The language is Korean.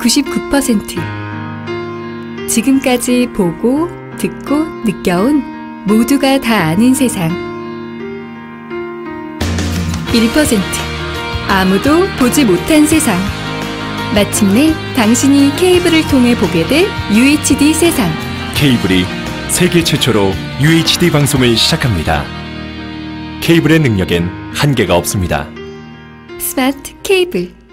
99%. 지금까지 보고, 듣고, 느껴온 모두가 다 아는 세상. 1%. 아무도 보지 못한 세상. 마침내 당신이 케이블을 통해 보게 될 UHD 세상. 케이블이 세계 최초로 UHD 방송을 시작합니다. 케이블의 능력엔 한계가 없습니다. 스마트 케이블.